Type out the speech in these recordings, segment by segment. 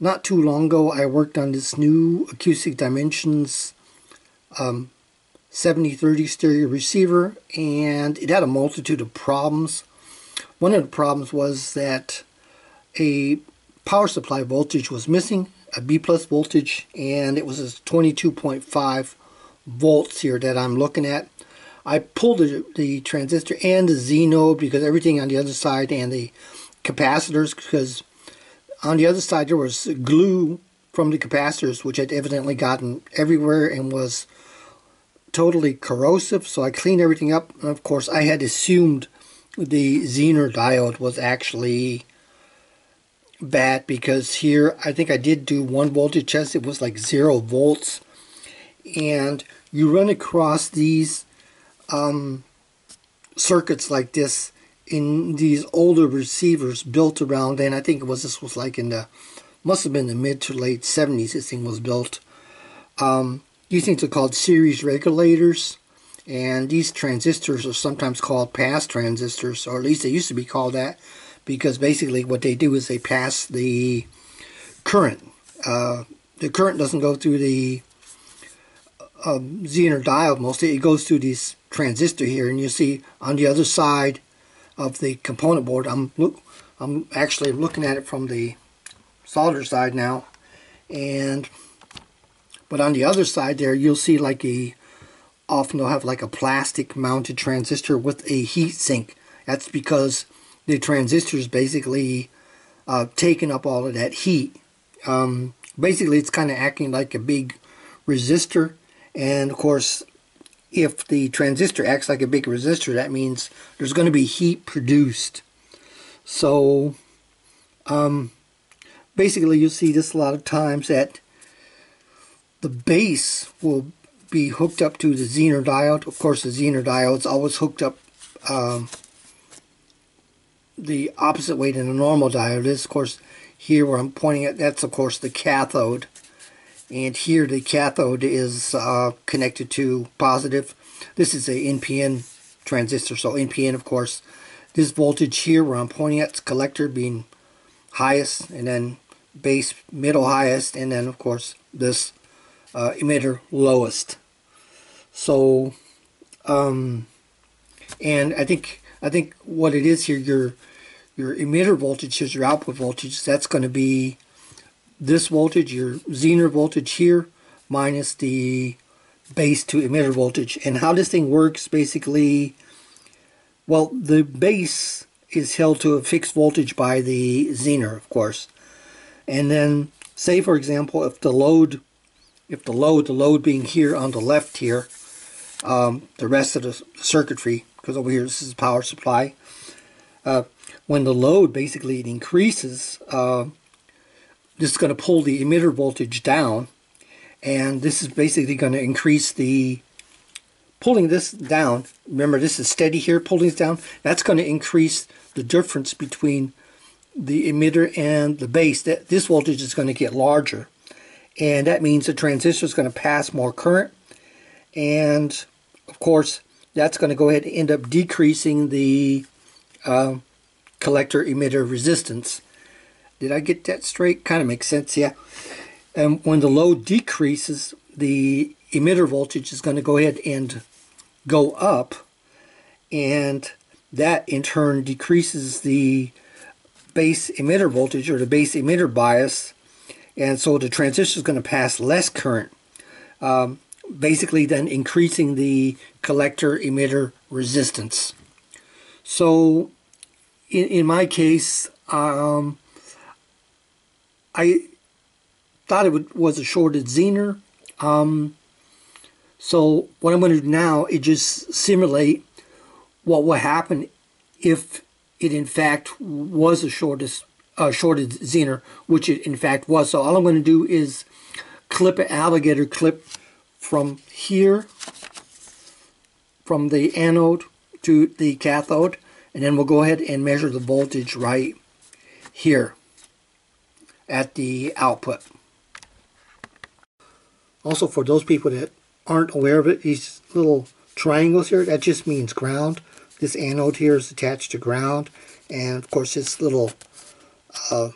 not too long ago I worked on this new Acoustic Dimensions um, 7030 stereo receiver and it had a multitude of problems. One of the problems was that a power supply voltage was missing, a B plus voltage, and it was 22.5 volts here that I'm looking at. I pulled the, the transistor and the Zener because everything on the other side and the capacitors because on the other side there was glue from the capacitors which had evidently gotten everywhere and was totally corrosive. So I cleaned everything up. And of course I had assumed the Zener diode was actually bad because here I think I did do one voltage test. It was like zero volts. And you run across these um, circuits like this in these older receivers built around and I think it was this was like in the must have been the mid to late 70s this thing was built. Um, these things are called series regulators and these transistors are sometimes called pass transistors or at least they used to be called that because basically what they do is they pass the current. Uh, the current doesn't go through the um, Zener diode mostly it goes through these transistor here and you see on the other side of the component board. I'm look I'm actually looking at it from the solder side now and but on the other side there you'll see like a often they'll have like a plastic mounted transistor with a heat sink. That's because the transistor is basically uh, taking up all of that heat. Um, basically it's kind of acting like a big resistor and of course if the transistor acts like a big resistor, that means there's going to be heat produced. So, um, basically, you'll see this a lot of times that the base will be hooked up to the Zener diode. Of course, the Zener diode is always hooked up um, the opposite way than a normal diode is. Of course, here where I'm pointing at, that's of course the cathode and here the cathode is uh, connected to positive. This is a NPN transistor, so NPN of course. This voltage here where I'm pointing at, collector being highest, and then base middle highest, and then of course this uh, emitter lowest. So, um, and I think I think what it is here, your your emitter voltage is your output voltage. That's going to be this voltage, your Zener voltage here, minus the base to emitter voltage. And how this thing works, basically, well, the base is held to a fixed voltage by the Zener, of course. And then, say for example, if the load, if the load, the load being here on the left here, um, the rest of the circuitry, because over here this is power supply, uh, when the load basically it increases, uh, this is going to pull the emitter voltage down and this is basically going to increase the pulling this down. Remember this is steady here pulling this down. That's going to increase the difference between the emitter and the base. That this voltage is going to get larger and that means the transistor is going to pass more current and of course that's going to go ahead and end up decreasing the uh, collector emitter resistance did I get that straight? Kind of makes sense, yeah. And when the load decreases, the emitter voltage is going to go ahead and go up, and that in turn decreases the base emitter voltage or the base emitter bias, and so the transistor is going to pass less current, um, basically then increasing the collector emitter resistance. So in, in my case, um, I thought it would, was a shorted Zener. Um, so what I'm going to do now is just simulate what will happen if it in fact was a shortest uh, shorted Zener, which it in fact was. So all I'm going to do is clip an alligator clip from here, from the anode to the cathode, and then we'll go ahead and measure the voltage right here at the output. Also, for those people that aren't aware of it, these little triangles here, that just means ground. This anode here is attached to ground. And of course, this little uh,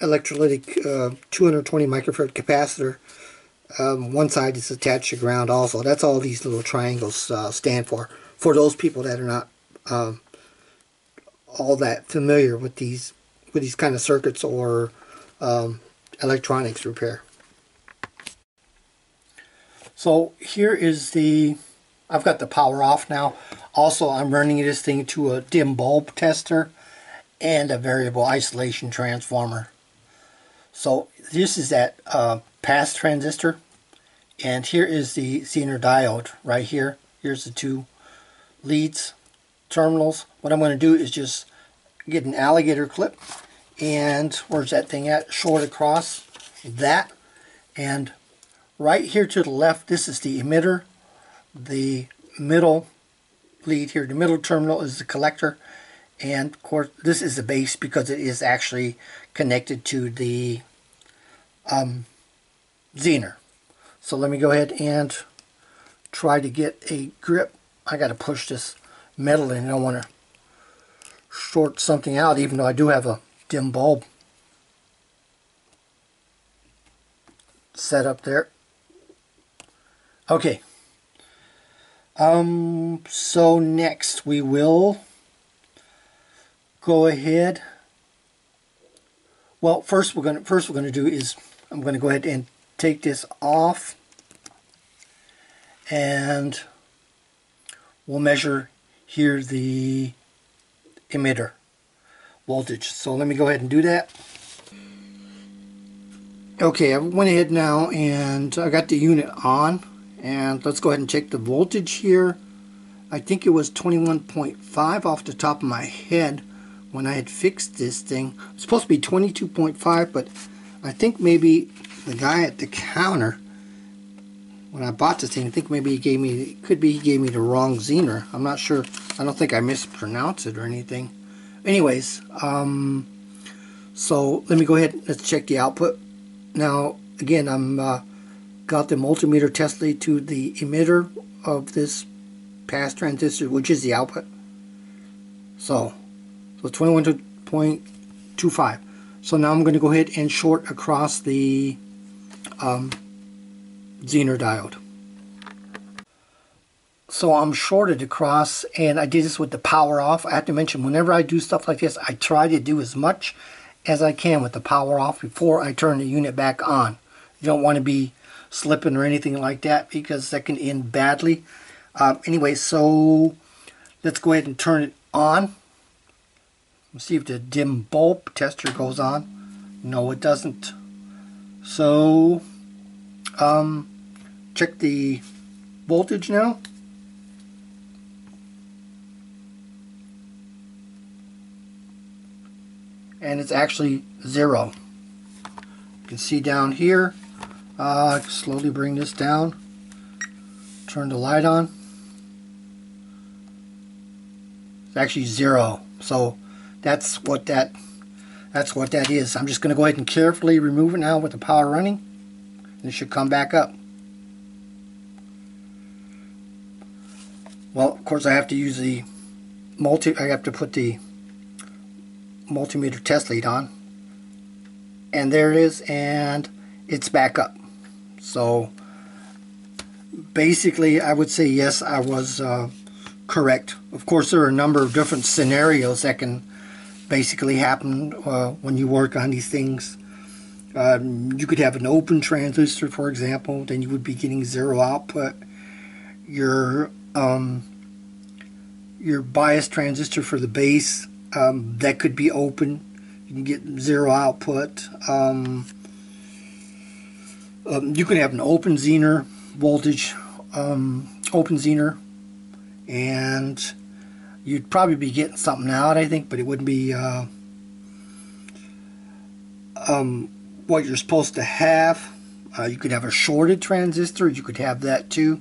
electrolytic uh, 220 microfarad capacitor. Um, one side is attached to ground also. That's all these little triangles uh, stand for. For those people that are not um, all that familiar with these with these kind of circuits or um, electronics repair. So here is the, I've got the power off now. Also, I'm running this thing to a dim bulb tester and a variable isolation transformer. So this is that uh, pass transistor and here is the Zener diode right here. Here's the two leads, terminals. What I'm going to do is just get an alligator clip and where's that thing at? Short across that and right here to the left this is the emitter. The middle lead here, the middle terminal is the collector and of course this is the base because it is actually connected to the um, Zener. So let me go ahead and try to get a grip. I got to push this metal in. I don't want to short something out even though I do have a dim bulb set up there. Okay. Um, so next we will go ahead. Well, first we're going to first we're going to do is I'm going to go ahead and take this off and we'll measure here the emitter voltage. So let me go ahead and do that. Okay, I went ahead now and I got the unit on and let's go ahead and check the voltage here. I think it was 21.5 off the top of my head when I had fixed this thing. It's supposed to be 22.5 but I think maybe the guy at the counter when I bought this thing, I think maybe he gave me, could be he gave me the wrong Zener. I'm not sure. I don't think I mispronounced it or anything. Anyways, um, so let me go ahead, let's check the output. Now, again, I'm uh, got the multimeter test lead to the emitter of this pass transistor, which is the output. So, so 21.25. So now I'm going to go ahead and short across the um, Zener diode. So I'm shorted across and I did this with the power off. I have to mention whenever I do stuff like this I try to do as much as I can with the power off before I turn the unit back on. You don't want to be slipping or anything like that because that can end badly. Um, anyway, so let's go ahead and turn it on. Let's see if the dim bulb tester goes on. No, it doesn't. So, um, check the voltage now. And it's actually zero. You can see down here, uh, slowly bring this down, turn the light on. It's actually zero. So that's what that that's what that is. I'm just going to go ahead and carefully remove it now with the power running. And it should come back up. Well, of course I have to use the multi, I have to put the multimeter test lead on. And there it is, and it's back up. So basically I would say yes, I was uh, correct. Of course there are a number of different scenarios that can basically happen uh, when you work on these things. Um, you could have an open transistor, for example, then you would be getting zero output. Your um, your bias transistor for the base um, that could be open. You can get zero output. Um, um, you can have an open Zener voltage, um, open Zener, and you'd probably be getting something out, I think, but it wouldn't be uh, um, what you're supposed to have. Uh, you could have a shorted transistor, you could have that too.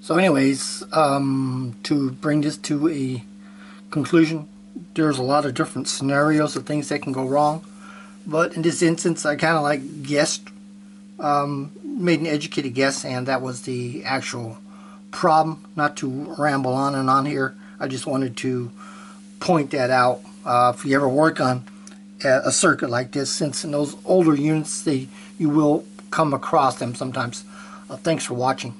So anyways, um, to bring this to a conclusion, there's a lot of different scenarios of things that can go wrong. But in this instance, I kind of like guessed, um, made an educated guess, and that was the actual problem. Not to ramble on and on here, I just wanted to point that out. Uh, if you ever work on a circuit like this since in those older units they you will come across them sometimes. Uh, thanks for watching.